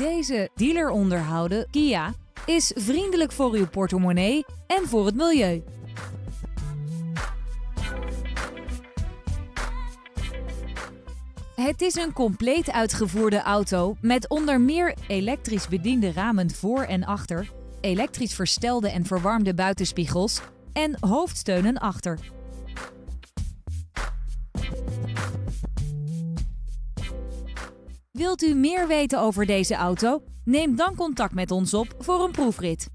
Deze dealer onderhouden Kia is vriendelijk voor uw portemonnee en voor het milieu. Het is een compleet uitgevoerde auto met onder meer elektrisch bediende ramen voor en achter, elektrisch verstelde en verwarmde buitenspiegels en hoofdsteunen achter. Wilt u meer weten over deze auto? Neem dan contact met ons op voor een proefrit.